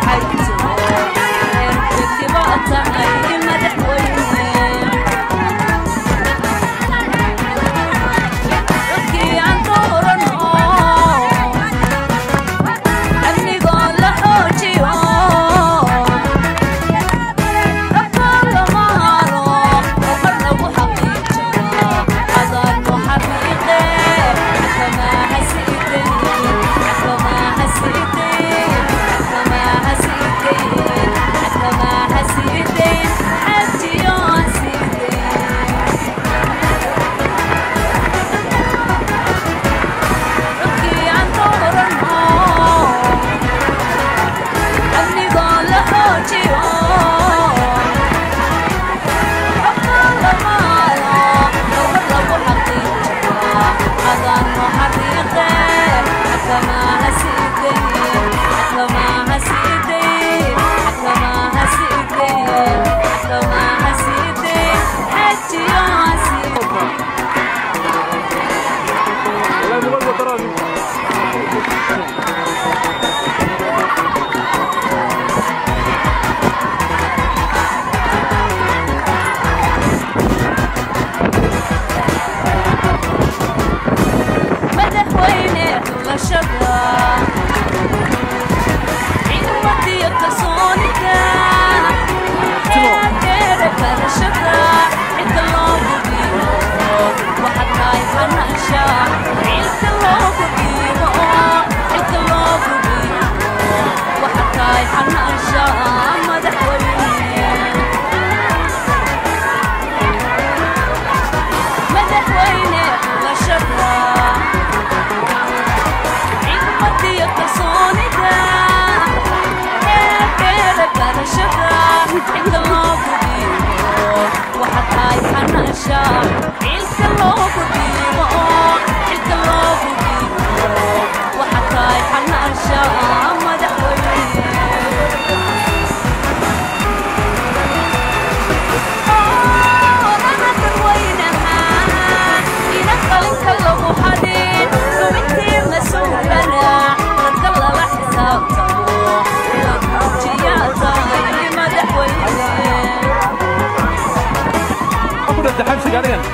开。io personità Che bella وحتى يحنى الشعر وحتى يحنى الشعر Jadigan.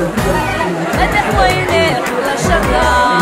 ما تحويني ولا شغال.